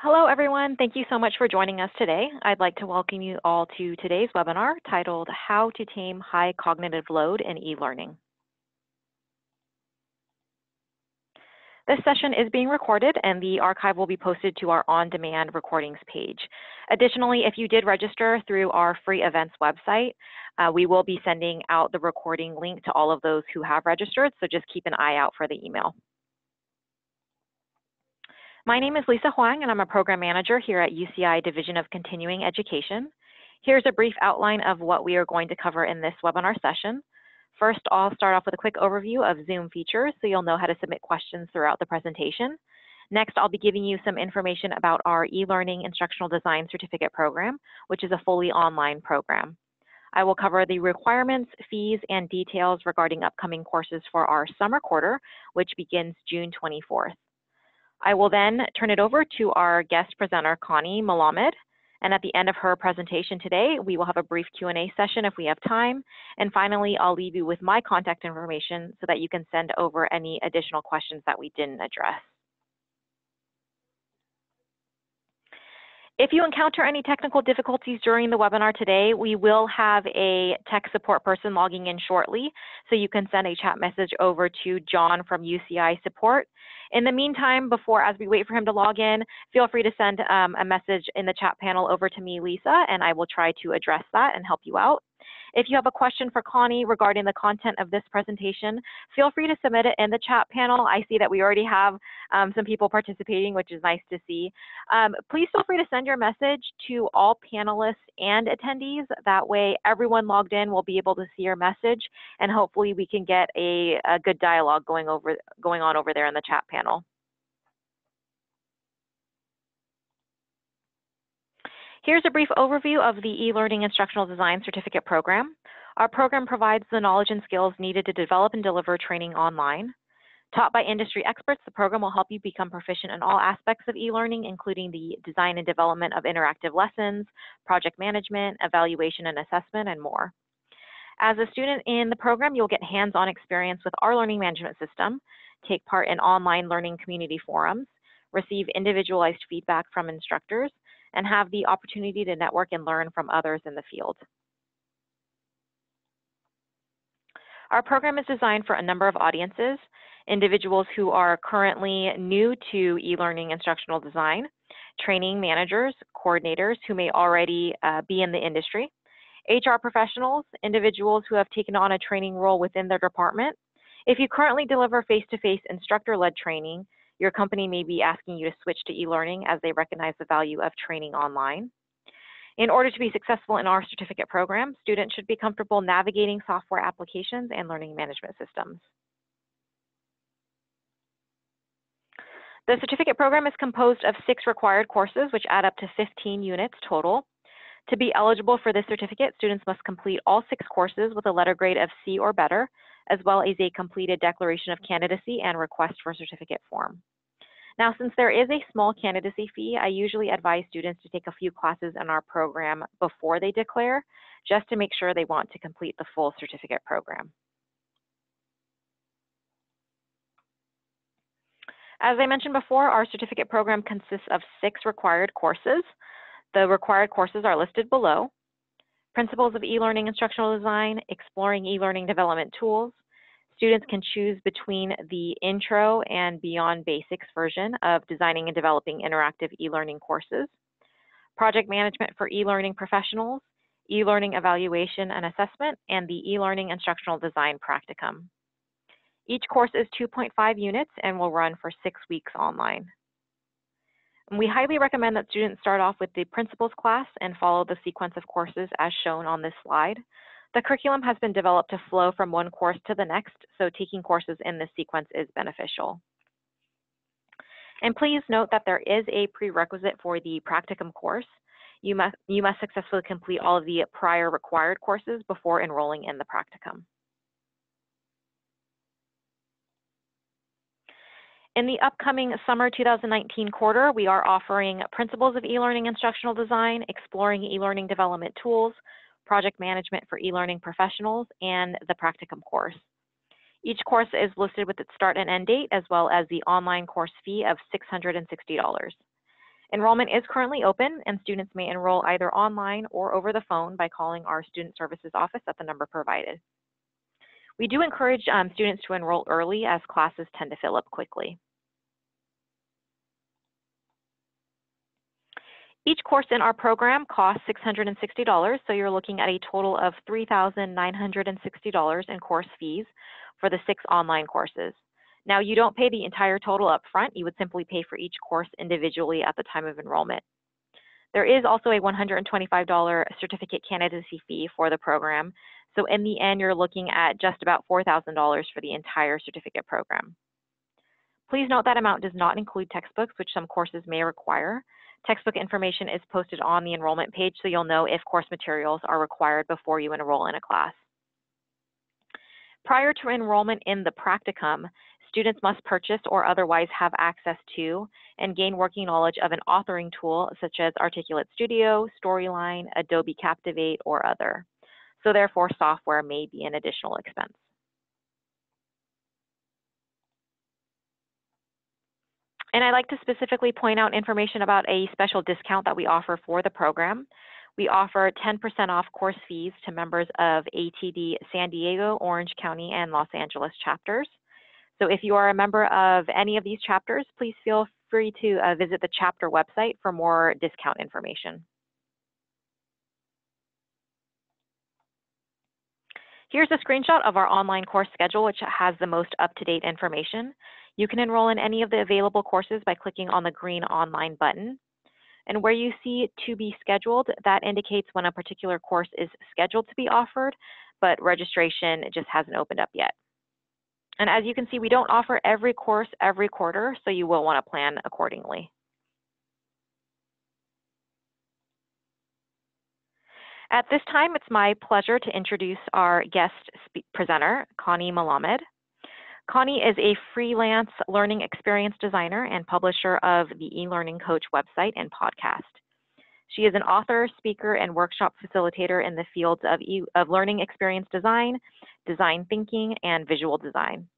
Hello, everyone. Thank you so much for joining us today. I'd like to welcome you all to today's webinar titled How to Tame High Cognitive Load in E-Learning. This session is being recorded and the archive will be posted to our on-demand recordings page. Additionally, if you did register through our free events website, uh, we will be sending out the recording link to all of those who have registered, so just keep an eye out for the email. My name is Lisa Huang and I'm a program manager here at UCI Division of Continuing Education. Here's a brief outline of what we are going to cover in this webinar session. First, I'll start off with a quick overview of Zoom features so you'll know how to submit questions throughout the presentation. Next, I'll be giving you some information about our e-learning instructional design certificate program, which is a fully online program. I will cover the requirements, fees, and details regarding upcoming courses for our summer quarter, which begins June 24th. I will then turn it over to our guest presenter, Connie Malamed, and at the end of her presentation today, we will have a brief Q&A session if we have time. And finally, I'll leave you with my contact information so that you can send over any additional questions that we didn't address. If you encounter any technical difficulties during the webinar today, we will have a tech support person logging in shortly, so you can send a chat message over to John from UCI Support. In the meantime, before as we wait for him to log in, feel free to send um, a message in the chat panel over to me, Lisa, and I will try to address that and help you out. If you have a question for Connie regarding the content of this presentation, feel free to submit it in the chat panel. I see that we already have um, some people participating, which is nice to see. Um, please feel free to send your message to all panelists and attendees. That way everyone logged in will be able to see your message and hopefully we can get a, a good dialogue going, over, going on over there in the chat panel. Here's a brief overview of the e-learning instructional design certificate program. Our program provides the knowledge and skills needed to develop and deliver training online. Taught by industry experts, the program will help you become proficient in all aspects of e-learning, including the design and development of interactive lessons, project management, evaluation and assessment, and more. As a student in the program, you'll get hands-on experience with our learning management system, take part in online learning community forums, receive individualized feedback from instructors, and have the opportunity to network and learn from others in the field. Our program is designed for a number of audiences, individuals who are currently new to e-learning instructional design, training managers, coordinators who may already uh, be in the industry, HR professionals, individuals who have taken on a training role within their department. If you currently deliver face-to-face -face instructor-led training, your company may be asking you to switch to e-learning as they recognize the value of training online. In order to be successful in our certificate program, students should be comfortable navigating software applications and learning management systems. The certificate program is composed of six required courses, which add up to 15 units total. To be eligible for this certificate, students must complete all six courses with a letter grade of C or better, as well as a completed declaration of candidacy and request for certificate form. Now, since there is a small candidacy fee, I usually advise students to take a few classes in our program before they declare, just to make sure they want to complete the full certificate program. As I mentioned before, our certificate program consists of six required courses. The required courses are listed below. Principles of e-learning instructional design, exploring e-learning development tools. Students can choose between the intro and beyond basics version of designing and developing interactive e-learning courses. Project management for e-learning professionals, e-learning evaluation and assessment, and the e-learning instructional design practicum. Each course is 2.5 units and will run for six weeks online. We highly recommend that students start off with the principles class and follow the sequence of courses as shown on this slide. The curriculum has been developed to flow from one course to the next, so taking courses in this sequence is beneficial. And please note that there is a prerequisite for the practicum course. You must, you must successfully complete all of the prior required courses before enrolling in the practicum. In the upcoming summer 2019 quarter, we are offering Principles of E-Learning Instructional Design, Exploring E-Learning Development Tools, Project Management for E-Learning Professionals, and the Practicum course. Each course is listed with its start and end date, as well as the online course fee of $660. Enrollment is currently open and students may enroll either online or over the phone by calling our Student Services office at the number provided. We do encourage um, students to enroll early as classes tend to fill up quickly. Each course in our program costs $660, so you're looking at a total of $3,960 in course fees for the six online courses. Now, you don't pay the entire total up front. You would simply pay for each course individually at the time of enrollment. There is also a $125 certificate candidacy fee for the program. So in the end, you're looking at just about $4,000 for the entire certificate program. Please note that amount does not include textbooks, which some courses may require. Textbook information is posted on the enrollment page, so you'll know if course materials are required before you enroll in a class. Prior to enrollment in the practicum, students must purchase or otherwise have access to and gain working knowledge of an authoring tool such as Articulate Studio, Storyline, Adobe Captivate, or other. So therefore, software may be an additional expense. And I'd like to specifically point out information about a special discount that we offer for the program. We offer 10% off course fees to members of ATD San Diego, Orange County, and Los Angeles chapters. So if you are a member of any of these chapters, please feel free to uh, visit the chapter website for more discount information. Here's a screenshot of our online course schedule, which has the most up-to-date information. You can enroll in any of the available courses by clicking on the green online button. And where you see to be scheduled, that indicates when a particular course is scheduled to be offered, but registration just hasn't opened up yet. And as you can see, we don't offer every course every quarter, so you will want to plan accordingly. At this time, it's my pleasure to introduce our guest presenter, Connie Malamed. Connie is a freelance learning experience designer and publisher of the eLearning Coach website and podcast. She is an author, speaker, and workshop facilitator in the fields of, e of learning experience design, design thinking, and visual design.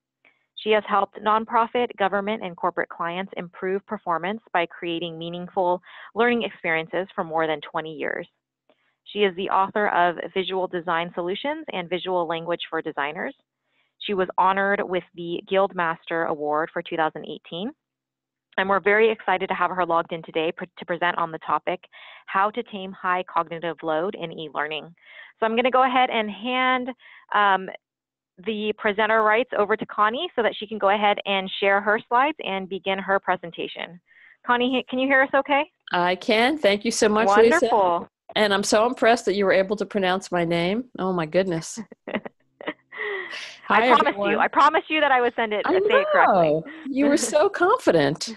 She has helped nonprofit, government, and corporate clients improve performance by creating meaningful learning experiences for more than 20 years. She is the author of Visual Design Solutions and Visual Language for Designers, she was honored with the Guildmaster Award for 2018. And we're very excited to have her logged in today to present on the topic, how to tame high cognitive load in e-learning. So I'm gonna go ahead and hand um, the presenter rights over to Connie so that she can go ahead and share her slides and begin her presentation. Connie, can you hear us okay? I can. Thank you so much, Wonderful. Lisa. And I'm so impressed that you were able to pronounce my name. Oh my goodness. Hi, I promised everyone. you. I promised you that I would send it. I know. it correctly. you were so confident,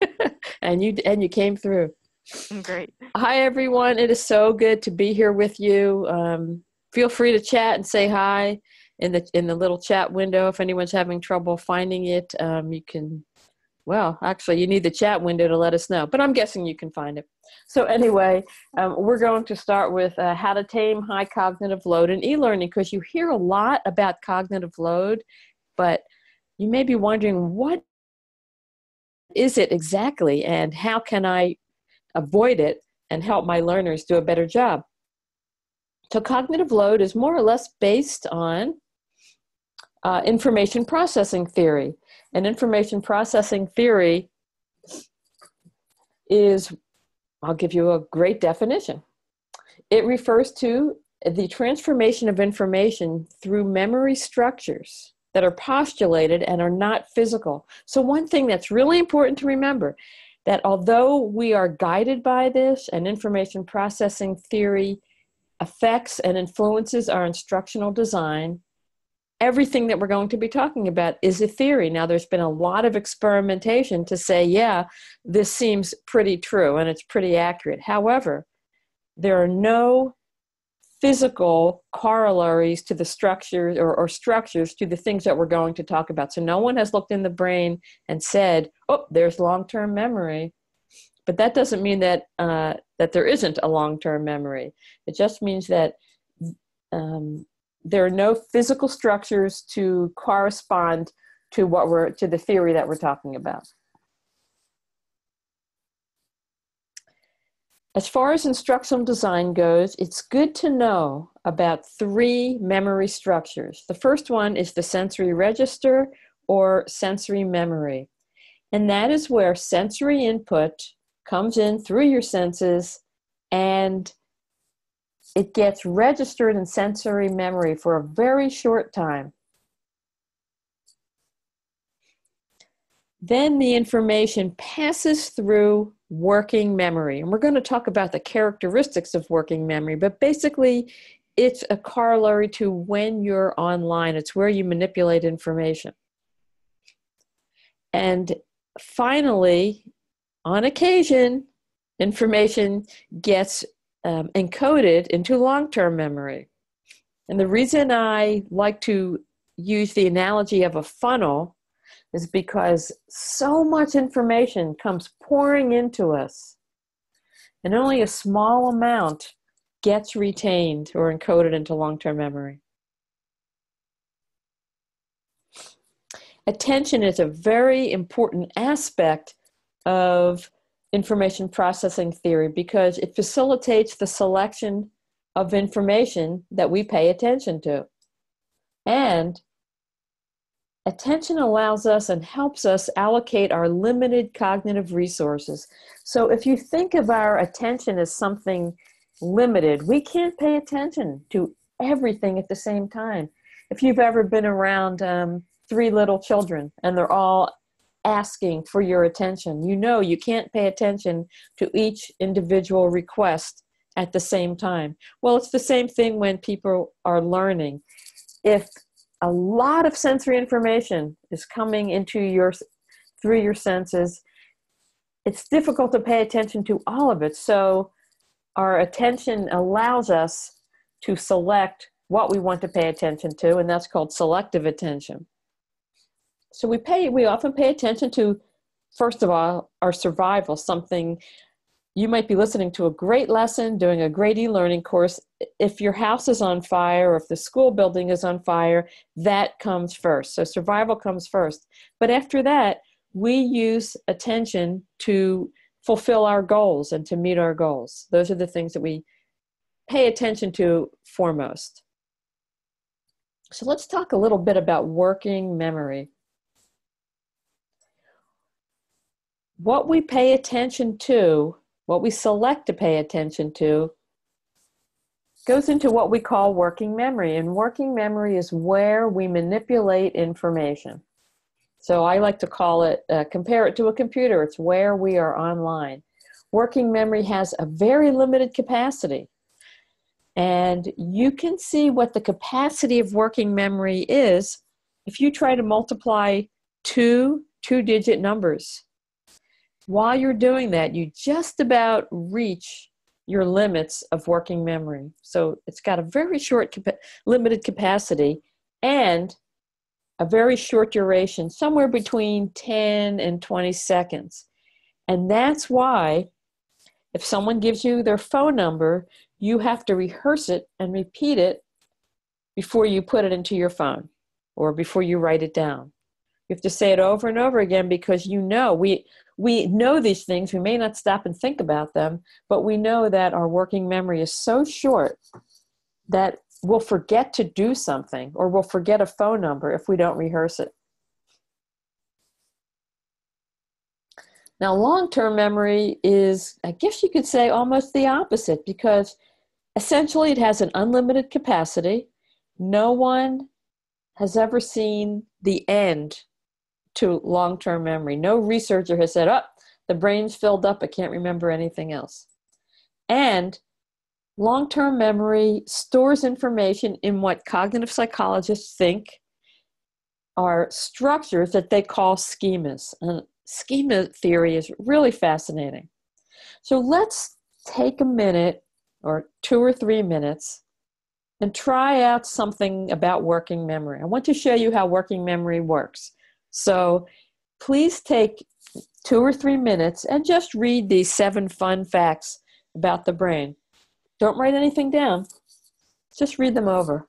and you and you came through. Mm, great. Hi everyone. It is so good to be here with you. Um, feel free to chat and say hi in the in the little chat window. If anyone's having trouble finding it, um, you can. Well, actually, you need the chat window to let us know, but I'm guessing you can find it. So anyway, um, we're going to start with uh, how to tame high cognitive load in e-learning because you hear a lot about cognitive load, but you may be wondering what is it exactly and how can I avoid it and help my learners do a better job. So cognitive load is more or less based on uh, information processing theory. And information processing theory is I'll give you a great definition. It refers to the transformation of information through memory structures that are postulated and are not physical. So, one thing that's really important to remember that although we are guided by this and information processing theory affects and influences our instructional design, everything that we're going to be talking about is a theory. Now, there's been a lot of experimentation to say, yeah, this seems pretty true and it's pretty accurate. However, there are no physical corollaries to the structures or, or, structures to the things that we're going to talk about. So, no one has looked in the brain and said, oh, there's long term memory. But that doesn't mean that, uh, that there isn't a long term memory. It just means that um, there are no physical structures to correspond to what we're to the theory that we're talking about As far as instructional design goes, it's good to know about three memory structures. The first one is the sensory register or sensory memory. And that is where sensory input comes in through your senses and it gets registered in sensory memory for a very short time. Then the information passes through working memory. And we're going to talk about the characteristics of working memory, but basically, it's a corollary to when you're online, it's where you manipulate information. And finally, on occasion, information gets um, encoded into long term memory. And the reason I like to use the analogy of a funnel is because so much information comes pouring into us, and only a small amount gets retained or encoded into long term memory. Attention is a very important aspect of information processing theory because it facilitates the selection of information that we pay attention to. And Attention allows us and helps us allocate our limited cognitive resources. So, if you think of our attention as something limited, we can't pay attention to everything at the same time. If you've ever been around um, three little children and they're all asking for your attention, you know you can't pay attention to each individual request at the same time. Well, it's the same thing when people are learning. If a lot of sensory information is coming into your through your senses it's difficult to pay attention to all of it so our attention allows us to select what we want to pay attention to and that's called selective attention so we pay we often pay attention to first of all our survival something you might be listening to a great lesson, doing a great e learning course. If your house is on fire or if the school building is on fire, that comes first. So survival comes first. But after that, we use attention to fulfill our goals and to meet our goals. Those are the things that we pay attention to foremost. So let's talk a little bit about working memory. What we pay attention to what we select to pay attention to goes into what we call working memory. And working memory is where we manipulate information. So I like to call it, uh, compare it to a computer. It's where we are online. Working memory has a very limited capacity. And you can see what the capacity of working memory is if you try to multiply two two digit numbers while you're doing that, you just about reach your limits of working memory. So it's got a very short, limited capacity and a very short duration, somewhere between 10 and 20 seconds. And that's why if someone gives you their phone number, you have to rehearse it and repeat it before you put it into your phone or before you write it down. You have to say it over and over again because you know we we know these things. We may not stop and think about them, but we know that our working memory is so short that we'll forget to do something or we'll forget a phone number if we don't rehearse it. Now, long term memory is, I guess you could say, almost the opposite because essentially it has an unlimited capacity. No one has ever seen the end to long term memory. No researcher has said, oh, the brain's filled up, I can't remember anything else. And long term memory stores information in what cognitive psychologists think are structures that they call schemas. And schema theory is really fascinating. So let's take a minute or two or three minutes and try out something about working memory. I want to show you how working memory works. So please take two or three minutes and just read these seven fun facts about the brain. Don't write anything down, just read them over.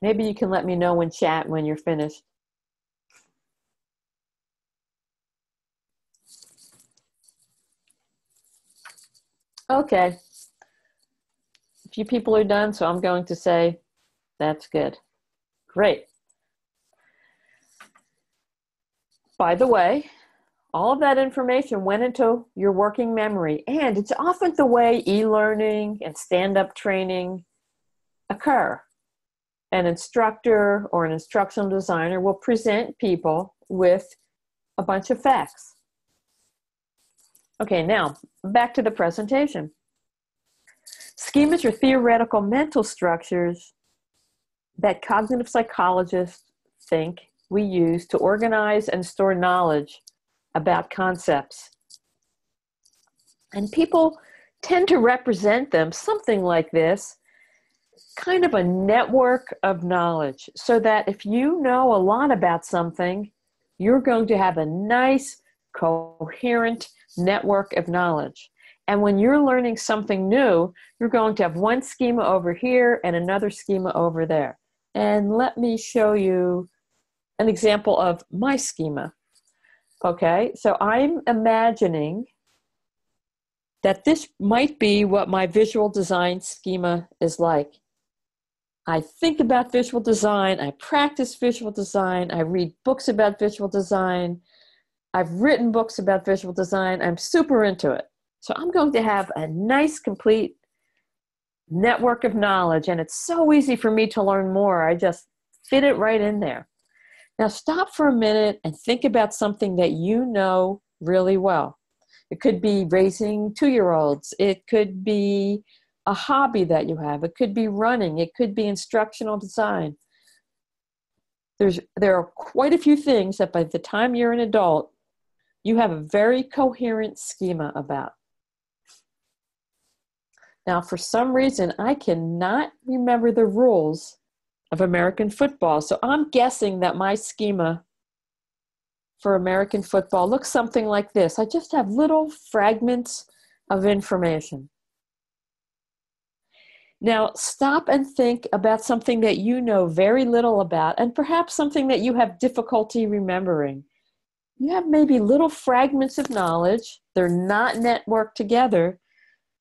Maybe you can let me know in chat when you're finished. Okay. A few people are done, so I'm going to say that's good. Great. By the way, all of that information went into your working memory, and it's often the way e learning and stand up training occur. An instructor or an instructional designer will present people with a bunch of facts. Okay, now back to the presentation. Schemas are theoretical mental structures that cognitive psychologists think we use to organize and store knowledge about concepts. And people tend to represent them something like this kind of a network of knowledge, so that if you know a lot about something, you're going to have a nice, coherent network of knowledge. And when you're learning something new, you're going to have one schema over here and another schema over there. And let me show you an example of my schema. Okay, so I'm imagining that this might be what my visual design schema is like. I think about visual design, I practice visual design, I read books about visual design, I've written books about visual design, I'm super into it. So I'm going to have a nice, complete network of knowledge, and it's so easy for me to learn more. I just fit it right in there. Now, stop for a minute and think about something that you know really well. It could be raising two year olds, it could be a hobby that you have, it could be running, it could be instructional design. There's, there are quite a few things that by the time you're an adult, you have a very coherent schema about. Now, for some reason, I cannot remember the rules of American football. So I'm guessing that my schema for American football looks something like this. I just have little fragments of information. Now, stop and think about something that you know very little about, and perhaps something that you have difficulty remembering. You have maybe little fragments of knowledge, they're not networked together,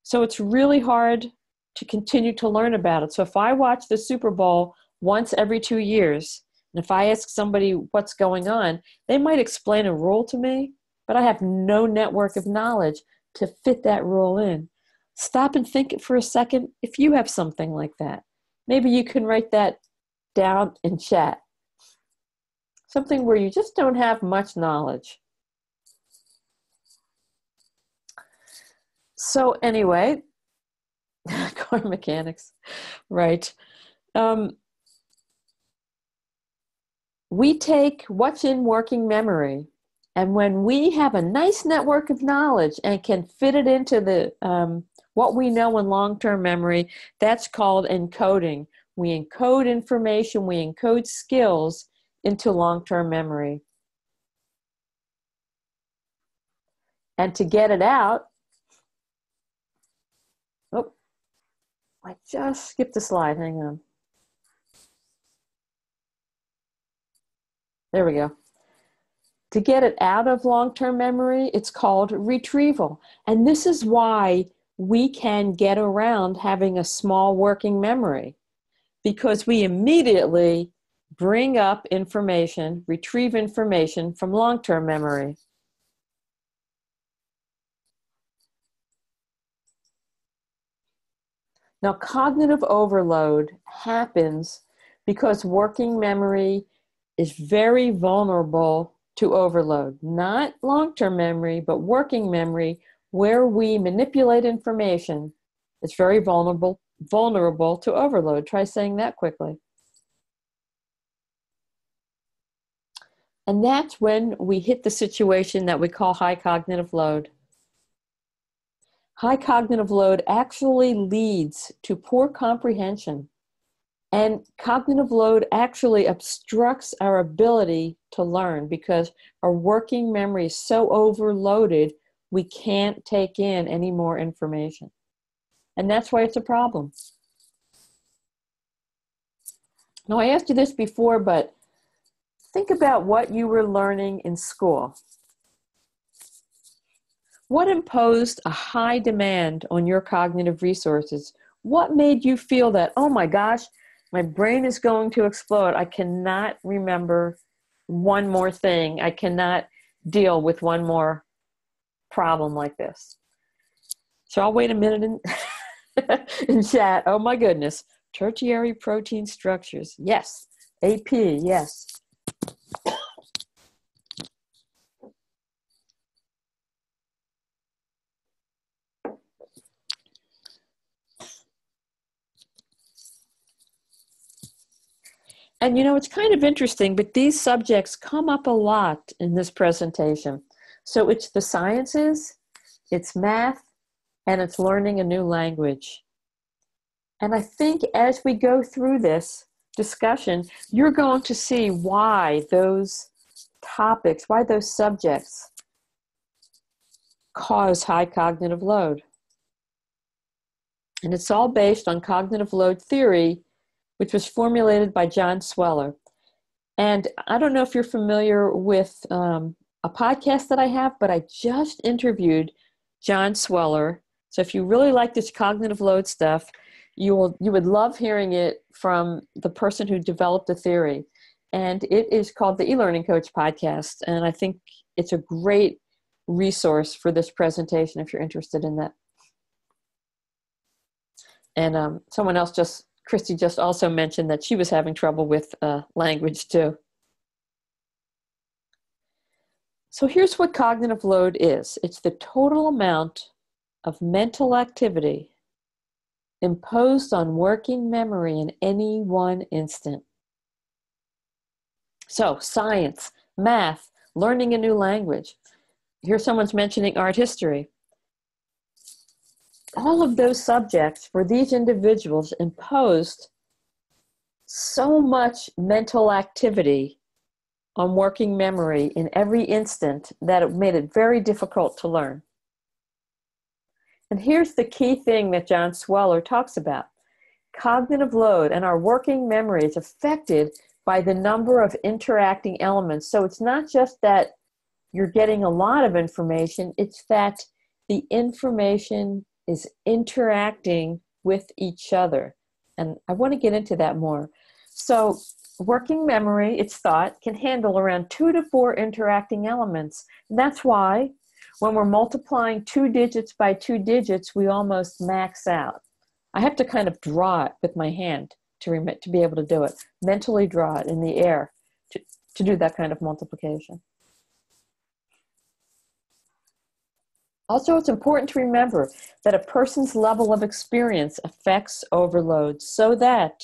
so it's really hard to continue to learn about it. So if I watch the Super Bowl once every two years. And if I ask somebody what's going on, they might explain a rule to me, but I have no network of knowledge to fit that rule in. Stop and think for a second if you have something like that. Maybe you can write that down in chat. Something where you just don't have much knowledge. So, anyway, car mechanics, right. Um, we take what's in working memory and when we have a nice network of knowledge and can fit it into the um, what we know in long-term memory that's called encoding we encode information we encode skills into long-term memory and to get it out oh i just skipped a slide hang on There we go. To get it out of long term memory, it's called retrieval. And this is why we can get around having a small working memory because we immediately bring up information, retrieve information from long term memory. Now, cognitive overload happens because working memory is very vulnerable to overload. Not long term memory, but working memory, where we manipulate information, is very vulnerable, vulnerable to overload. Try saying that quickly. And that's when we hit the situation that we call high cognitive load. High cognitive load actually leads to poor comprehension and cognitive load actually obstructs our ability to learn because our working memory is so overloaded, we can't take in any more information. And that's why it's a problem. Now, I asked you this before, but think about what you were learning in school. What imposed a high demand on your cognitive resources? What made you feel that, oh my gosh, my brain is going to explode? I cannot remember one more thing. I cannot deal with one more problem like this. So I'll wait a minute and, and chat. Oh my goodness. Tertiary protein structures. Yes. AP. Yes. And you know, it's kind of interesting, but these subjects come up a lot in this presentation. So it's the sciences, it's math, and it's learning a new language. And I think as we go through this discussion, you're going to see why those topics, why those subjects cause high cognitive load. And it's all based on cognitive load theory which was formulated by John Sweller. And I don't know if you're familiar with um, a podcast that I have, but I just interviewed John Sweller. So if you really like this cognitive load stuff, you will you would love hearing it from the person who developed the theory. And it is called the e-learning coach podcast. And I think it's a great resource for this presentation if you're interested in that. And um, someone else just Christy just also mentioned that she was having trouble with uh, language too. So here's what cognitive load is it's the total amount of mental activity imposed on working memory in any one instant. So, science, math, learning a new language. Here, someone's mentioning art history all of those subjects for these individuals imposed so much mental activity on working memory in every instant that it made it very difficult to learn. And here's the key thing that John Sweller talks about cognitive load and our working memory is affected by the number of interacting elements. So it's not just that you're getting a lot of information, it's that the information is interacting with each other. And I want to get into that more. So, working memory, it's thought, can handle around two to four interacting elements. And that's why when we're multiplying two digits by two digits, we almost max out. I have to kind of draw it with my hand to, to be able to do it, mentally draw it in the air to, to do that kind of multiplication. Also, it's important to remember that a person's level of experience affects overload so that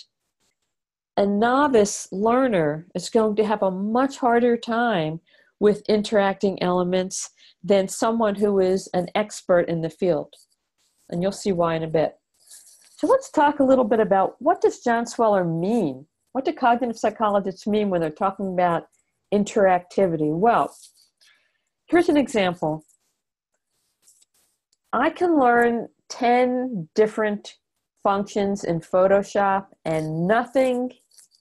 a novice learner is going to have a much harder time with interacting elements than someone who is an expert in the field. And you'll see why in a bit. So let's talk a little bit about what does John Sweller mean? What do cognitive psychologists mean when they're talking about interactivity? Well, here's an example. I can learn 10 different functions in Photoshop and nothing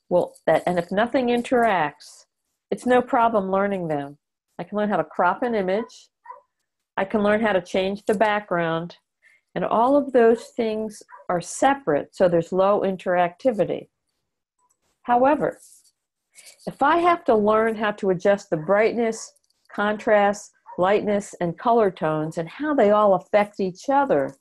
will that and if nothing interacts, it's no problem learning them. I can learn how to crop an image. I can learn how to change the background. And all of those things are separate, so there's low interactivity. However, if I have to learn how to adjust the brightness, contrast, lightness, and color tones and how they all affect each other,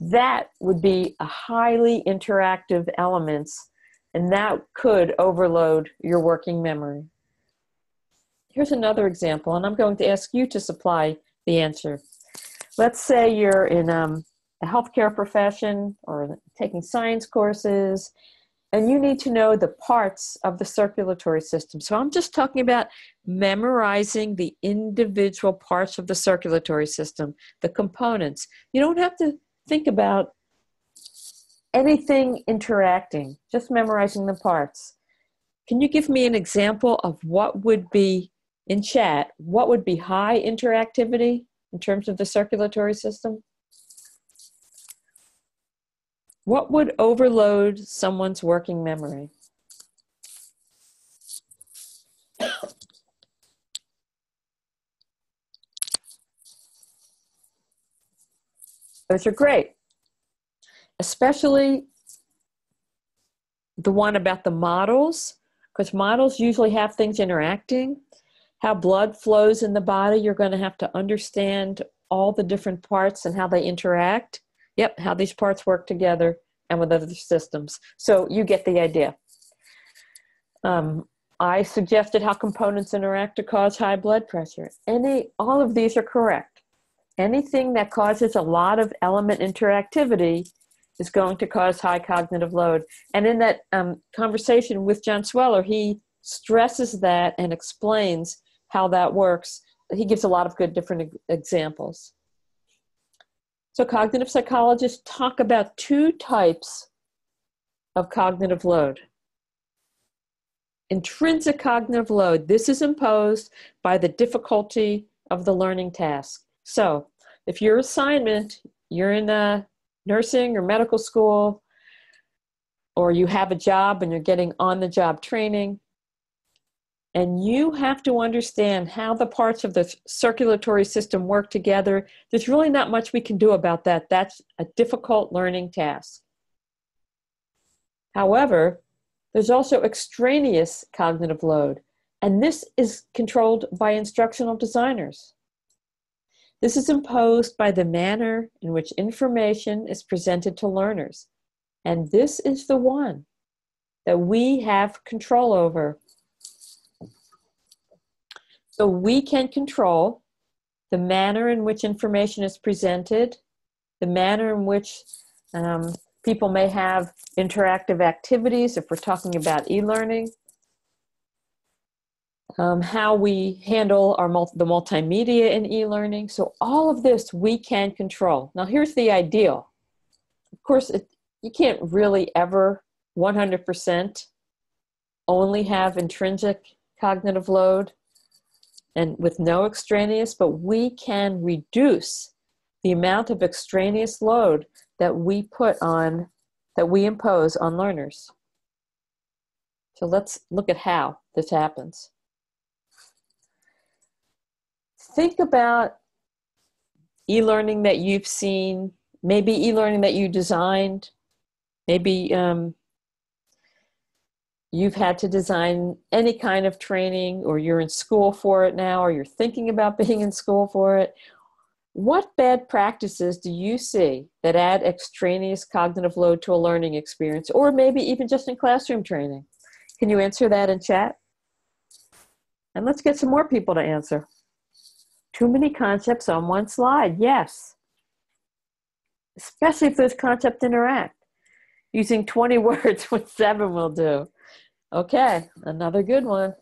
that would be a highly interactive elements and that could overload your working memory. Here's another example, and I'm going to ask you to supply the answer. Let's say you're in um, a healthcare profession or taking science courses and you need to know the parts of the circulatory system. So I'm just talking about memorizing the individual parts of the circulatory system, the components. You don't have to think about anything interacting, just memorizing the parts. Can you give me an example of what would be in chat? What would be high interactivity in terms of the circulatory system? What would overload someone's working memory? Those are great, especially the one about the models, because models usually have things interacting. How blood flows in the body, you're going to have to understand all the different parts and how they interact. Yep, how these parts work together and with other systems. So you get the idea. Um, I suggested how components interact to cause high blood pressure. Any, all of these are correct. Anything that causes a lot of element interactivity is going to cause high cognitive load. And in that um, conversation with John Sweller, he stresses that and explains how that works. He gives a lot of good different examples. So, cognitive psychologists talk about two types of cognitive load. Intrinsic cognitive load, this is imposed by the difficulty of the learning task. So, if your assignment, you're in a nursing or medical school, or you have a job and you're getting on the job training, and you have to understand how the parts of the circulatory system work together. There's really not much we can do about that. That's a difficult learning task. However, there's also extraneous cognitive load, and this is controlled by instructional designers. This is imposed by the manner in which information is presented to learners, and this is the one that we have control over so we can control the manner in which information is presented, the manner in which um, people may have interactive activities, if we're talking about e learning, um, how we handle our multi- the multimedia in e learning. So, all of this we can control. Now, here's the ideal. Of course, it, you can't really ever 100% only have intrinsic cognitive load and with no extraneous, but we can reduce the amount of extraneous load that we put on, that we impose on learners. So let's look at how this happens. Think about e learning that you've seen, maybe e learning that you designed, maybe um, you've had to design any kind of training or you're in school for it now or you're thinking about being in school for it what bad practices do you see that add extraneous cognitive load to a learning experience or maybe even just in classroom training? Can you answer that in chat? And let's get some more people to answer. Too many concepts on one slide yes. Especially if those concepts interact. Using 20 words what seven will do Okay, another good one.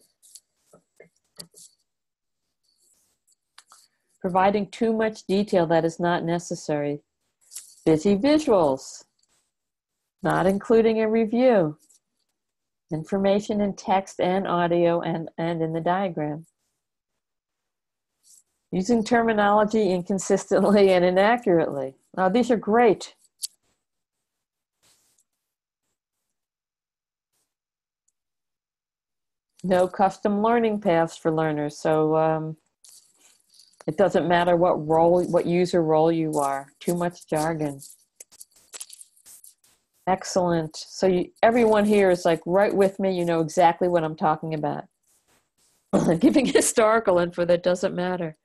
Providing too much detail that is not necessary. Busy visuals. Not including a review. Information in text and audio and, and in the diagram. Using terminology inconsistently and inaccurately. Now, these are great. No custom learning paths for learners. So um, it doesn't matter what role, what user role you are. Too much jargon. Excellent. So you, everyone here is like right with me. You know exactly what I'm talking about. Giving historical info that doesn't matter.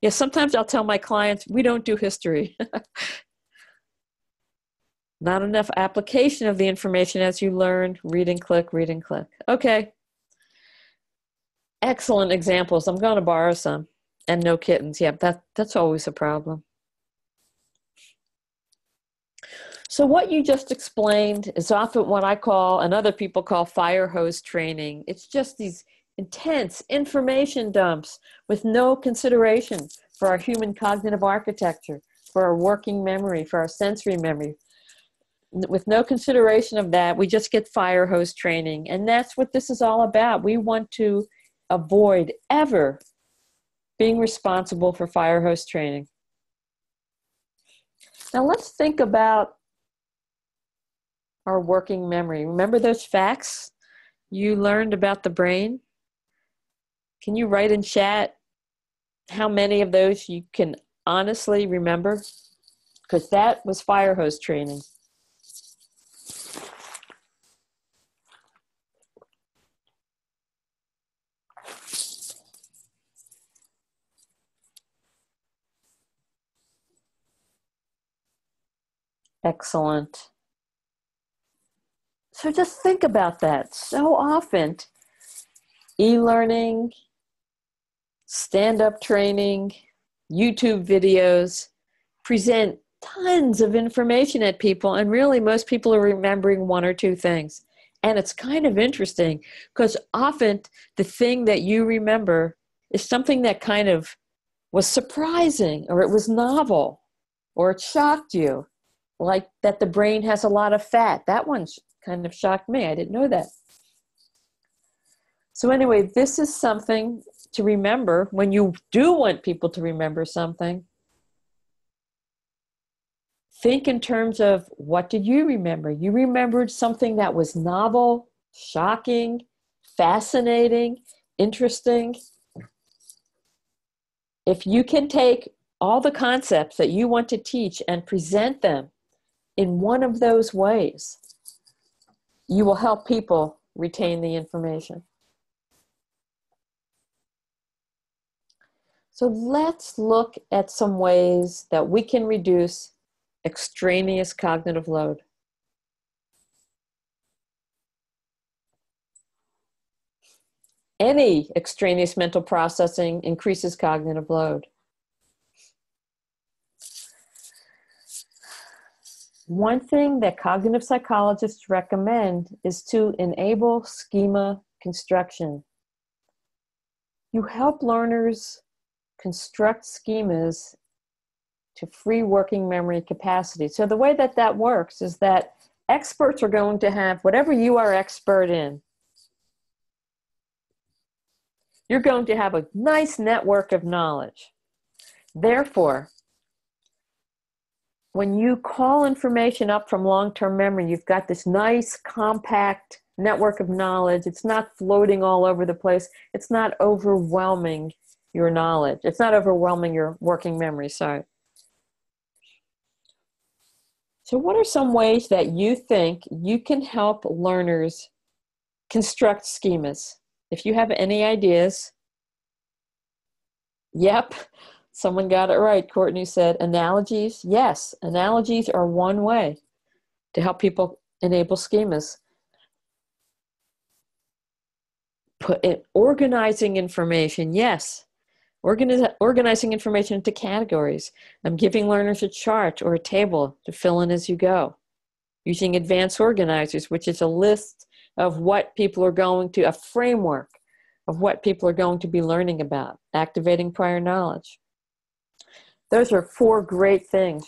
Yeah, sometimes I'll tell my clients we don't do history. Not enough application of the information as you learn. Read and click, read and click. Okay, excellent examples. I'm going to borrow some. And no kittens. Yeah, that, that's always a problem. So, what you just explained is often what I call, and other people call, fire hose training. It's just these intense information dumps with no consideration for our human cognitive architecture, for our working memory, for our sensory memory. With no consideration of that, we just get fire hose training. And that's what this is all about. We want to avoid ever being responsible for fire hose training. Now let's think about our working memory. Remember those facts you learned about the brain? Can you write in chat how many of those you can honestly remember? because that was fire hose training. Excellent. So just think about that. So often, e learning, stand up training, YouTube videos present tons of information at people, and really, most people are remembering one or two things. And it's kind of interesting because often the thing that you remember is something that kind of was surprising or it was novel or it shocked you like that the brain has a lot of fat. That one kind of shocked me. I didn't know that. So, anyway, this is something to remember when you do want people to remember something. Think in terms of what did you remember? You remembered something that was novel, shocking, fascinating, interesting. If you can take all the concepts that you want to teach and present them in one of those ways, you will help people retain the information. So let's look at some ways that we can reduce extraneous cognitive load. Any extraneous mental processing increases cognitive load. One thing that cognitive psychologists recommend is to enable schema construction. You help learners construct schemas to free working memory capacity. So, the way that that works is that experts are going to have whatever you are expert in. You're going to have a nice network of knowledge. Therefore, when you call information up from long term memory, you've got this nice, compact network of knowledge. It's not floating all over the place, it's not overwhelming your knowledge, it's not overwhelming your working memory. Sorry. So, what are some ways that you think you can help learners construct schemas? If you have any ideas, yep, Someone got it right. Courtney said analogies. Yes, analogies are one way to help people enable schemas. Put it, organizing information. Yes, Organiz, organizing information into categories. I'm giving learners a chart or a table to fill in as you go. Using advanced organizers, which is a list of what people are going to, a framework of what people are going to be learning about, activating prior knowledge. Those are four great things.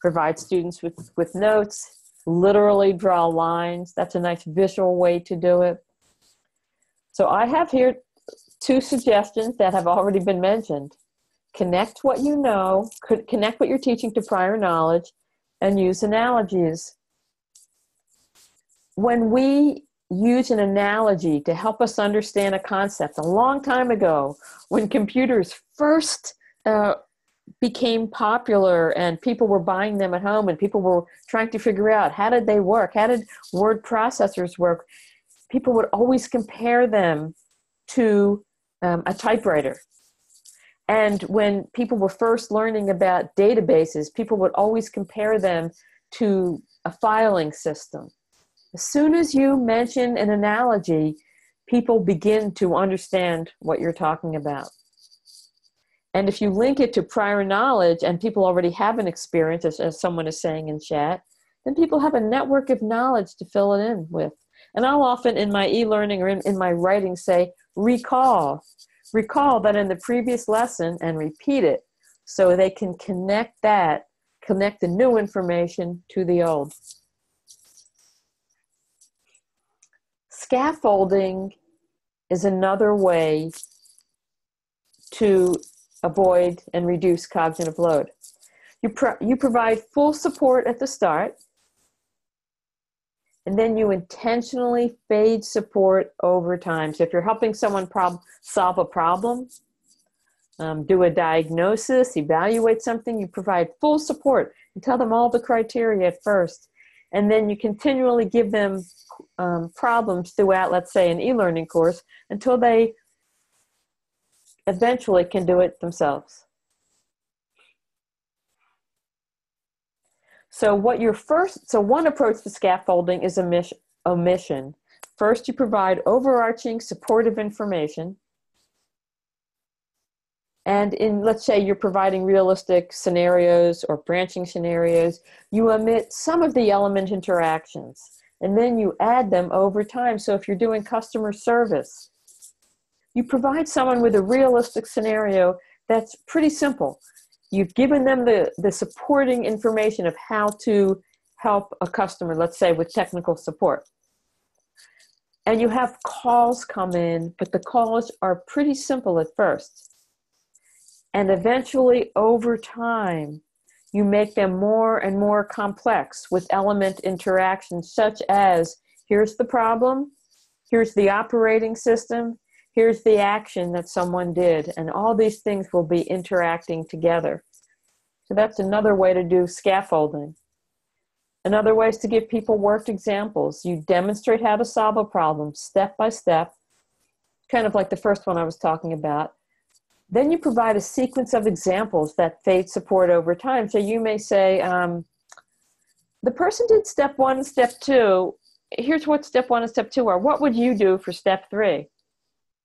Provide students with, with notes, literally draw lines. That's a nice visual way to do it. So I have here two suggestions that have already been mentioned. Connect what you know, connect what you're teaching to prior knowledge, and use analogies. When we use an analogy to help us understand a concept, a long time ago, when computers first uh, became popular and people were buying them at home and people were trying to figure out how did they work? How did word processors work? People would always compare them to um, a typewriter. And when people were first learning about databases people would always compare them to a filing system. As soon as you mention an analogy people begin to understand what you're talking about and if you link it to prior knowledge and people already have an experience, as, as someone is saying in chat, then people have a network of knowledge to fill it in with. And I'll often in my e learning or in, in my writing say, recall. Recall that in the previous lesson and repeat it so they can connect that, connect the new information to the old. Scaffolding is another way to avoid, and reduce cognitive load. You, pro- you provide full support at the start, and then you intentionally fade support over time. So if you're helping someone prob- solve a problem, um, do a diagnosis, evaluate something, you provide full support You tell them all the criteria at first, and then you continually give them um, problems throughout, let's say, an e learning course until they eventually can do it themselves. So what your first, so one approach to scaffolding is omission. First, you provide overarching supportive information. And in, let's say you're providing realistic scenarios or branching scenarios, you omit some of the element interactions and then you add them over time. So if you're doing customer service, you provide someone with a realistic scenario that's pretty simple. You've given them the, the supporting information of how to help a customer, let's say with technical support. And you have calls come in, but the calls are pretty simple at first. And eventually, over time, you make them more and more complex with element interactions, such as here's the problem, here's the operating system, here's the action that someone did, and all these things will be interacting together. So that's another way to do scaffolding. Another way is to give people worked examples. You demonstrate how to solve a problem step by step, kind of like the first one I was talking about. Then you provide a sequence of examples that fade support over time. So you may say, um, the person did step one step two. Here's what step one and step two are. What would you do for step three?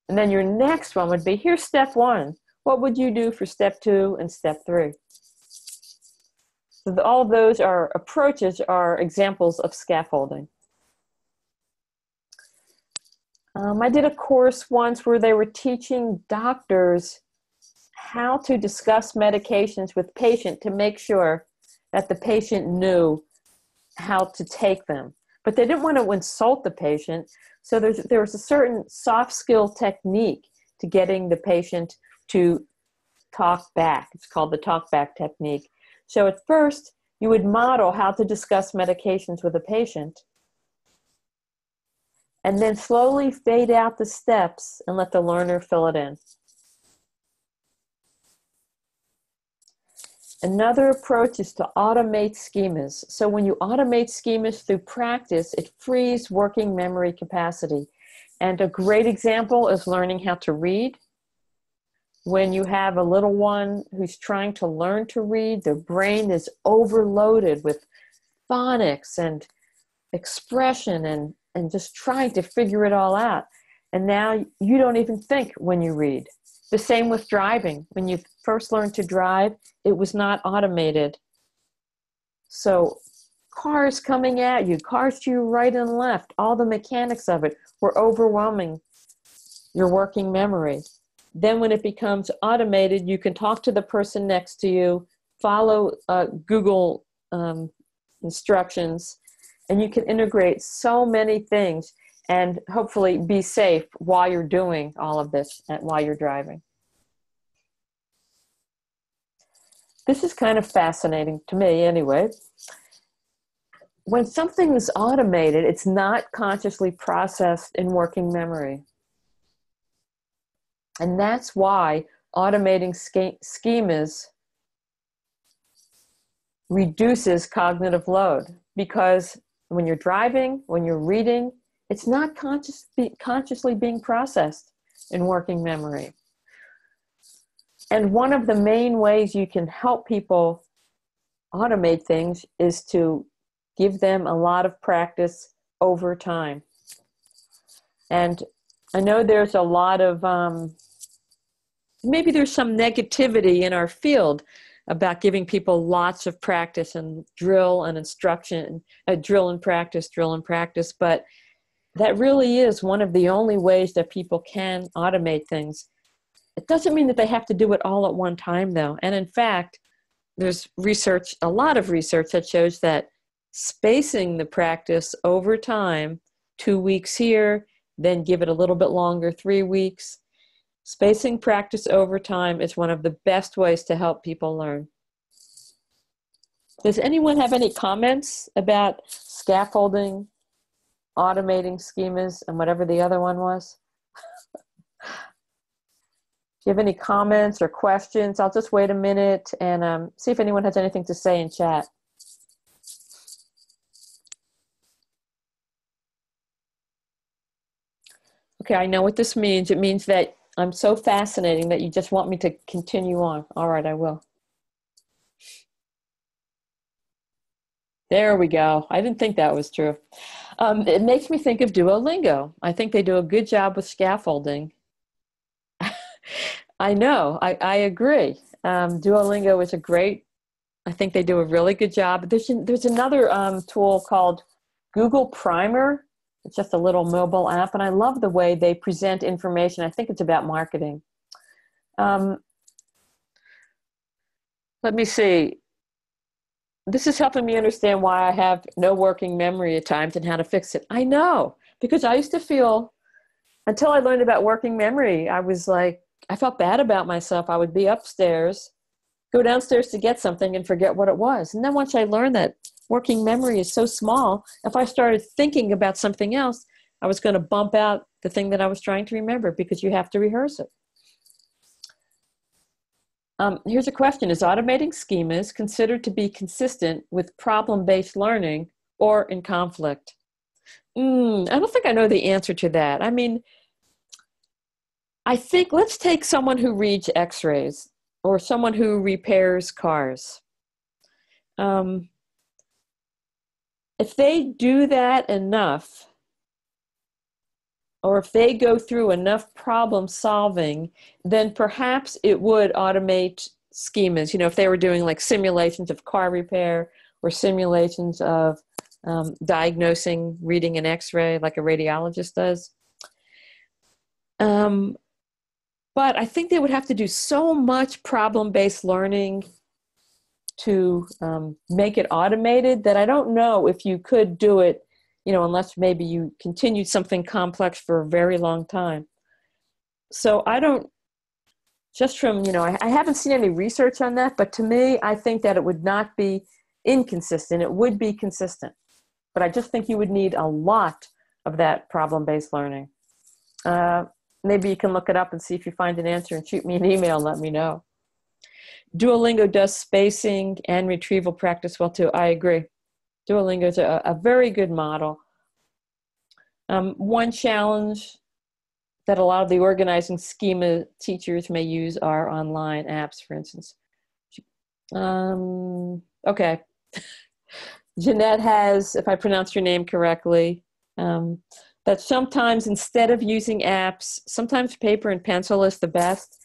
And then your next one would be here's step one. What would you do for step two and step three? So all of those are approaches are examples of scaffolding. Um, I did a course once where they were teaching doctors how to discuss medications with patient to make sure that the patient knew how to take them. But they didn't want to insult the patient, so there's, there's a certain soft skill technique to getting the patient to talk back. It's called the talk back technique. So at first, you would model how to discuss medications with a patient and then slowly fade out the steps and let the learner fill it in. Another approach is to automate schemas. So when you automate schemas through practice, it frees working memory capacity. And a great example is learning how to read. When you have a little one who's trying to learn to read, their brain is overloaded with phonics and expression and, and just trying to figure it all out. And now you don't even think when you read. The same with driving. When you first learned to drive, it was not automated. So cars coming at you, cars to your right and left, all the mechanics of it were overwhelming your working memory. Then when it becomes automated, you can talk to the person next to you, follow uh, Google um, instructions, and you can integrate so many things and hopefully be safe while you're doing all of this and while you're driving. This is kind of fascinating to me anyway. When something is automated, it's not consciously processed in working memory. And that's why automating schemas reduces cognitive load because when you're driving, when you're reading, it's not conscious, consciously being processed in working memory. And one of the main ways you can help people automate things is to give them a lot of practice over time. And I know there's a lot of, um, maybe there's some negativity in our field about giving people lots of practice and drill and instruction, uh, drill and practice, drill and practice. But that really is one of the only ways that people can automate things. It doesn't mean that they have to do it all at one time, though. And in fact, there's research, a lot of research that shows that spacing the practice over time, two weeks here, then give it a little bit longer, three weeks, spacing practice over time is one of the best ways to help people learn. Does anyone have any comments about scaffolding automating schemas and whatever the other one was you have any comments or questions, I'll just wait a minute and um, see if anyone has anything to say in chat. Okay, I know what this means. It means that I'm so fascinating that you just want me to continue on. All right, I will. There we go. I didn't think that was true. Um, it makes me think of Duolingo. I think they do a good job with scaffolding I know, I, I agree. Um, Duolingo is a great, I think they do a really good job. There's, there's another um, tool called Google Primer. It's just a little mobile app, and I love the way they present information. I think it's about marketing. Um, let me see. This is helping me understand why I have no working memory at times and how to fix it. I know, because I used to feel, until I learned about working memory, I was like, I felt bad about myself. I would be upstairs, go downstairs to get something and forget what it was. And then once I learned that working memory is so small, if I started thinking about something else, I was going to bump out the thing that I was trying to remember because you have to rehearse it. Um, here's a question Is automating schemas considered to be consistent with problem based learning or in conflict? Mm, I don't think I know the answer to that. I mean, I think let's take someone who reads x rays or someone who repairs cars. Um, if they do that enough, or if they go through enough problem solving, then perhaps it would automate schemas. You know, if they were doing like simulations of car repair or simulations of um, diagnosing, reading an x ray like a radiologist does. Um, but I think they would have to do so much problem based learning to um, make it automated that I don't know if you could do it, you know, unless maybe you continued something complex for a very long time. So I don't, just from, you know, I, I haven't seen any research on that, but to me, I think that it would not be inconsistent. It would be consistent. But I just think you would need a lot of that problem based learning. Uh, maybe you can look it up and see if you find an answer and shoot me an email and let me know. Duolingo does spacing and retrieval practice well too. I agree. Duolingo is a, a very good model. Um, one challenge that a lot of the organizing schema teachers may use are online apps, for instance. Um, okay. Jeanette has, if I pronounced your name correctly, um, that sometimes instead of using apps, sometimes paper and pencil is the best.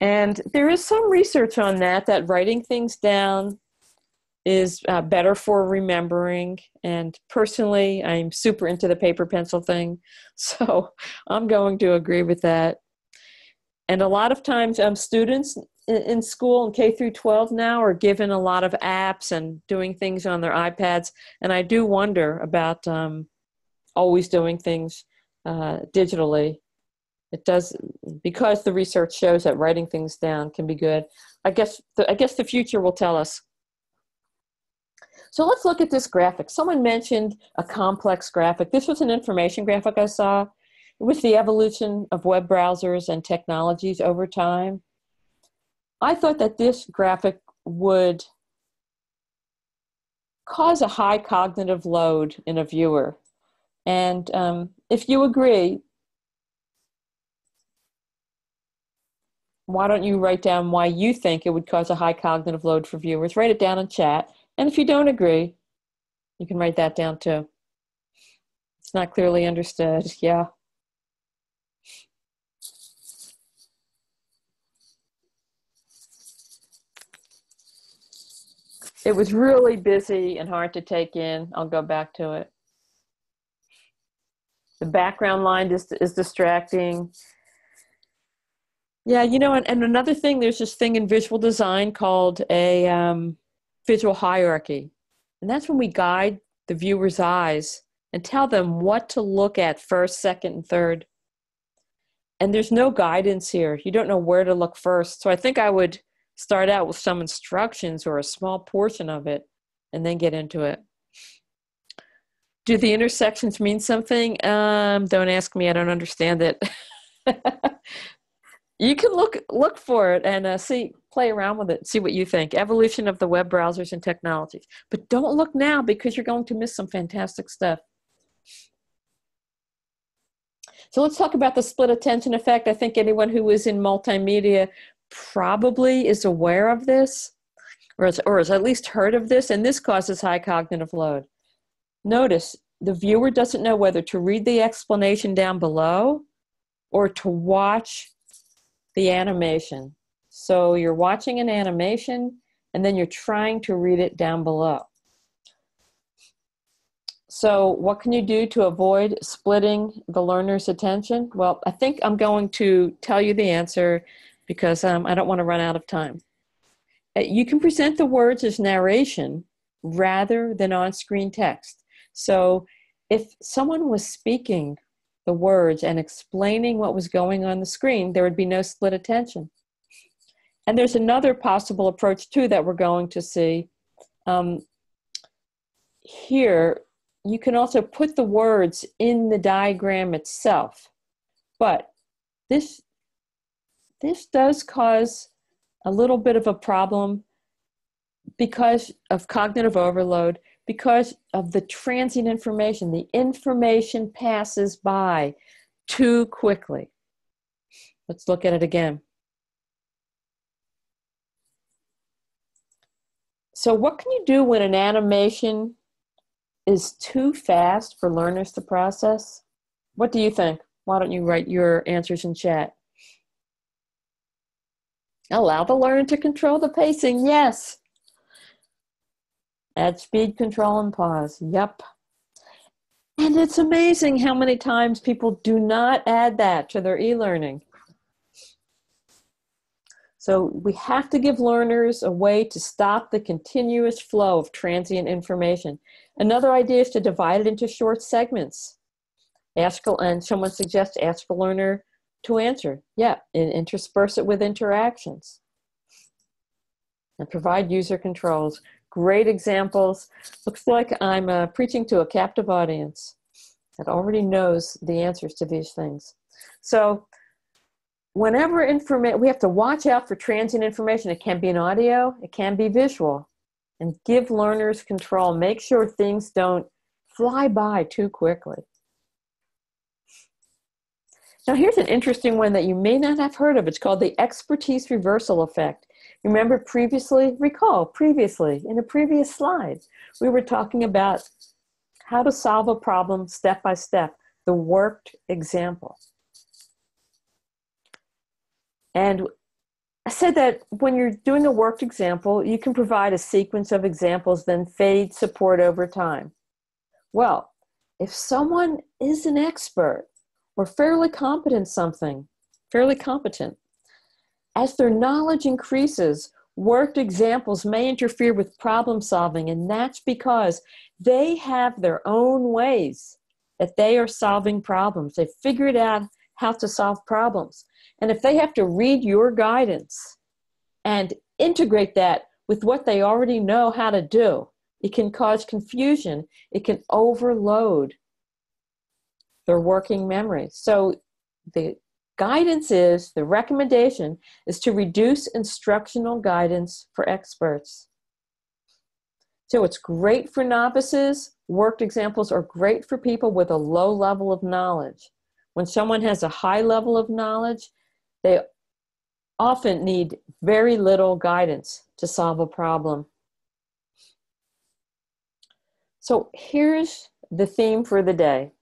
And there is some research on that, that writing things down is uh, better for remembering. And personally, I'm super into the paper pencil thing. So I'm going to agree with that. And a lot of times, um, students in, school in K through 12 now are given a lot of apps and doing things on their iPads. And I do wonder about um, always doing things uh, digitally. It does because the research shows that writing things down can be good. I guess the, I guess the future will tell us. So let's look at this graphic. Someone mentioned a complex graphic. This was an information graphic I saw. It was the evolution of web browsers and technologies over time. I thought that this graphic would cause a high cognitive load in a viewer. And um, if you agree, why don't you write down why you think it would cause a high cognitive load for viewers? Write it down in chat. And if you don't agree, you can write that down too. It's not clearly understood. Yeah. It was really busy and hard to take in. I'll go back to it. The background line is, is distracting. Yeah, you know, and, and another thing, there's this thing in visual design called a um, visual hierarchy. And that's when we guide the viewer's eyes and tell them what to look at first, second, and third. And there's no guidance here. You don't know where to look first. So I think I would start out with some instructions or a small portion of it and then get into it do the intersections mean something? Um, don't ask me. I don't understand it. you can look look for it and uh, see play around with it see what you think evolution of the web browsers and technologies but don't look now because you're going to miss some fantastic stuff So let's talk about the split attention effect. I think anyone who is in multimedia probably is aware of this or has, or has at least heard of this, and this causes high cognitive load. Notice the viewer doesn't know whether to read the explanation down below or to watch the animation. So you're watching an animation and then you're trying to read it down below. So, what can you do to avoid splitting the learner's attention? Well, I think I'm going to tell you the answer because um, I don't want to run out of time. Uh, you can present the words as narration rather than on screen text. So, if someone was speaking the words and explaining what was going on the screen, there would be no split attention. And there's another possible approach too that we're going to see. Um, here, you can also put the words in the diagram itself, but this this does cause a little bit of a problem because of cognitive overload because of the transient information. The information passes by too quickly. Let's look at it again. So, what can you do when an animation is too fast for learners to process? What do you think? Why don't you write your answers in chat? Allow the learner to control the pacing, yes. Add speed control and pause. Yep. And it's amazing how many times people do not add that to their e learning. So we have to give learners a way to stop the continuous flow of transient information. Another idea is to divide it into short segments. Ask and someone suggests ask a learner to answer. Yeah, and intersperse it with interactions. And provide user controls great examples. Looks like I'm uh, preaching to a captive audience that already knows the answers to these things. So, whenever information, we have to watch out for transient information. It can be an audio, it can be visual, and give learners control. Make sure things don't fly by too quickly. Now, here's an interesting one that you may not have heard of. It's called the expertise reversal effect. Remember previously, recall previously in a previous slide, we were talking about how to solve a problem step by step, the worked example. And I said that when you're doing a worked example, you can provide a sequence of examples, then fade support over time. Well, if someone is an expert or fairly competent something, fairly competent, as their knowledge increases, worked examples may interfere with problem solving, and that's because they have their own ways that they are solving problems. They've figured out how to solve problems. And if they have to read your guidance and integrate that with what they already know how to do, it can cause confusion. It can overload their working memory. So the Guidance is, the recommendation is to reduce instructional guidance for experts. So it's great for novices. Worked examples are great for people with a low level of knowledge. When someone has a high level of knowledge, they often need very little guidance to solve a problem. So here's the theme for the day.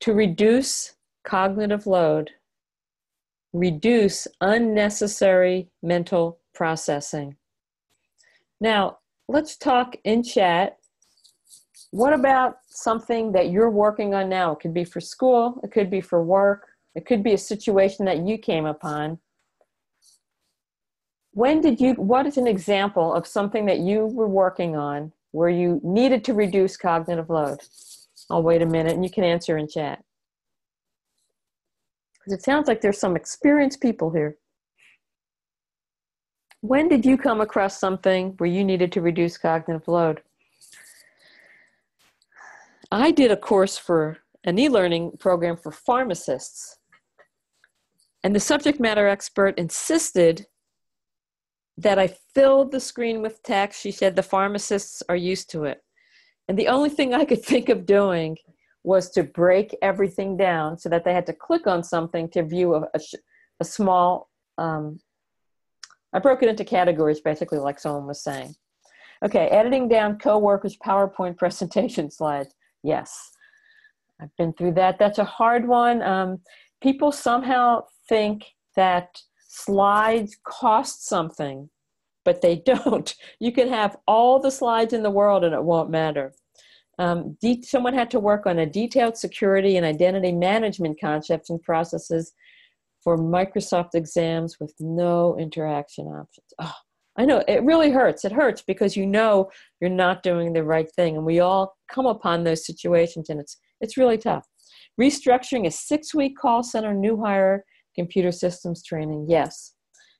To reduce cognitive load, reduce unnecessary mental processing. Now, let's talk in chat. What about something that you're working on now? It could be for school, it could be for work, it could be a situation that you came upon. When did you, what is an example of something that you were working on where you needed to reduce cognitive load? I'll wait a minute and you can answer in chat. Because it sounds like there's some experienced people here. When did you come across something where you needed to reduce cognitive load? I did a course for an e learning program for pharmacists. And the subject matter expert insisted that I filled the screen with text. She said the pharmacists are used to it. And the only thing I could think of doing was to break everything down so that they had to click on something to view a, a, a small um, i broke it into categories basically like someone was saying. Okay editing down co-workers powerpoint presentation slides. Yes i've been through that. That's a hard one. Um, people somehow think that slides cost something but they don't. You can have all the slides in the world and it won't matter um, de- someone had to work on a detailed security and identity management concepts and processes for Microsoft exams with no interaction options. Oh, I know it really hurts. It hurts because you know you're not doing the right thing, and we all come upon those situations, and it's it's really tough. Restructuring a six-week call center new hire computer systems training. Yes.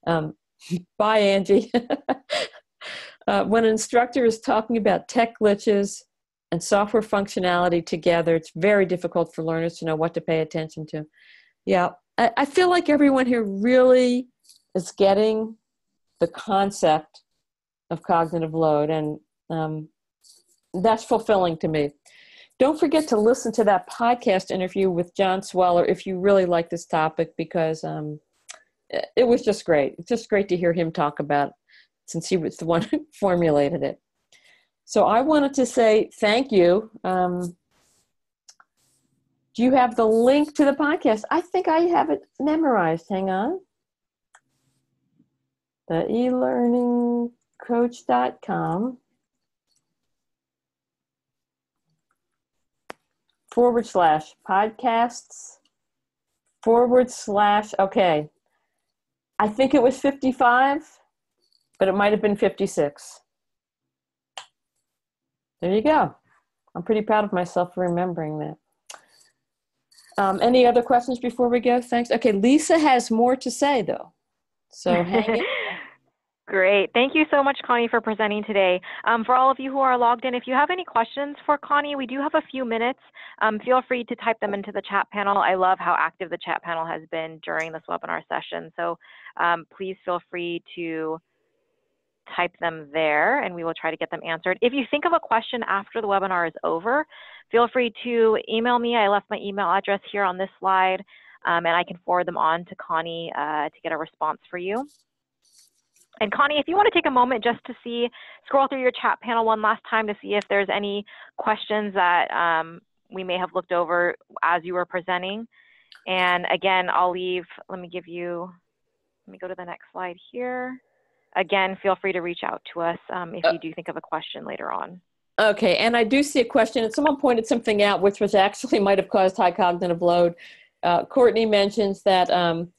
Um, bye, Angie. uh, when an instructor is talking about tech glitches, and software functionality together, it's very difficult for learners to know what to pay attention to. Yeah, I, I feel like everyone here really is getting the concept of cognitive load, and um, that's fulfilling to me. Don't forget to listen to that podcast interview with John Sweller if you really like this topic because um, it was just great. It's just great to hear him talk about it since he was the one who formulated it. So I wanted to say thank you. Um, do you have the link to the podcast? I think I have it memorized. Hang on. The elearningcoach.com forward slash podcasts forward slash, okay. I think it was 55, but it might have been 56. There you go. I'm pretty proud of myself for remembering that. Um, any other questions before we go? Thanks. Okay, Lisa has more to say though. So hang in. Great. Thank you so much, Connie, for presenting today. Um, for all of you who are logged in, if you have any questions for Connie, we do have a few minutes. Um, feel free to type them into the chat panel. I love how active the chat panel has been during this webinar session. So um, please feel free to type them there and we will try to get them answered. If you think of a question after the webinar is over, feel free to email me. I left my email address here on this slide um, and I can forward them on to Connie uh, to get a response for you. And Connie, if you want to take a moment just to see, scroll through your chat panel one last time to see if there's any questions that um, we may have looked over as you were presenting. And again, I'll leave, let me give you, let me go to the next slide here again, feel free to reach out to us um, if uh, you do think of a question later on. Okay, and I do see a question, and someone pointed something out which was actually might have caused high cognitive load. Uh, Courtney mentions that um,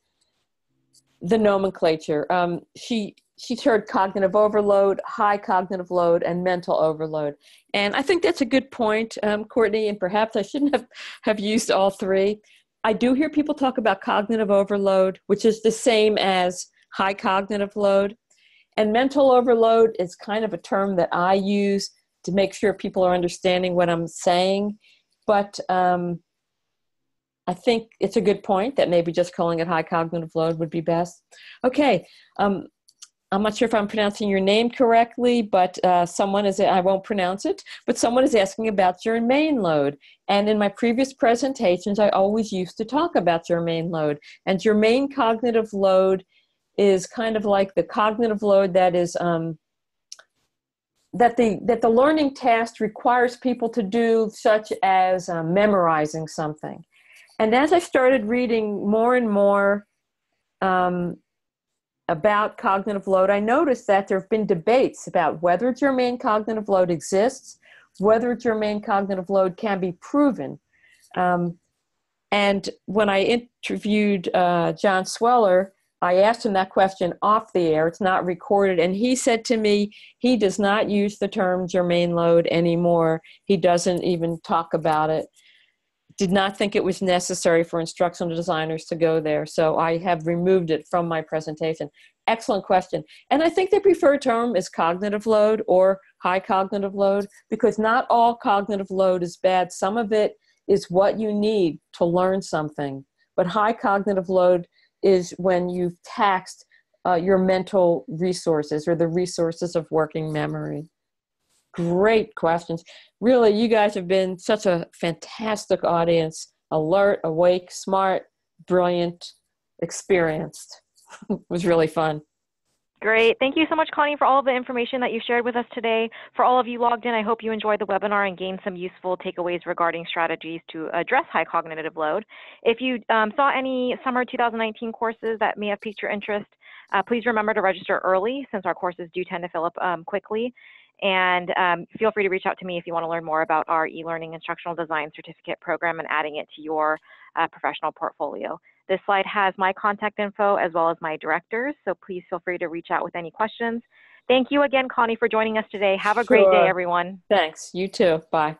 the nomenclature. Um, she she's heard cognitive overload, high cognitive load, and mental overload, and I think that's a good point, um, Courtney. And perhaps I shouldn't have have used all three. I do hear people talk about cognitive overload, which is the same as high cognitive load. And mental overload is kind of a term that I use to make sure people are understanding what I'm saying. But um, I think it's a good point that maybe just calling it high cognitive load would be best. Okay. Um, I'm not sure if I'm pronouncing your name correctly, but uh, someone is, I won't pronounce it, but someone is asking about germane load. And in my previous presentations, I always used to talk about germane load. And germane cognitive load is kind of like the cognitive load that is um, that the that the learning task requires people to do, such as uh, memorizing something. And as I started reading more and more um, about cognitive load, I noticed that there have been debates about whether germane cognitive load exists, whether germane cognitive load can be proven. Um, and when I interviewed uh, John Sweller, I asked him that question off the air. It's not recorded. And he said to me, he does not use the term germane load anymore. He doesn't even talk about it. Did not think it was necessary for instructional designers to go there. So I have removed it from my presentation. Excellent question. And I think the preferred term is cognitive load or high cognitive load because not all cognitive load is bad. Some of it is what you need to learn something. But high cognitive load is when you've taxed uh, your mental resources or the resources of working memory. great questions. Really, you guys have been such a fantastic audience alert, awake, smart, brilliant, experienced. it was really fun. Great. Thank you so much, Connie, for all of the information that you shared with us today. For all of you logged in, I hope you enjoyed the webinar and gained some useful takeaways regarding strategies to address high cognitive load. If you um, saw any summer 2019 courses that may have piqued your interest, uh, please remember to register early since our courses do tend to fill up um, quickly. And um, feel free to reach out to me if you want to learn more about our e-learning instructional design certificate program and adding it to your uh, professional portfolio. This slide has my contact info as well as my directors, so please feel free to reach out with any questions. Thank you again, Connie, for joining us today. Have a sure. great day, everyone. Thanks. You too. Bye.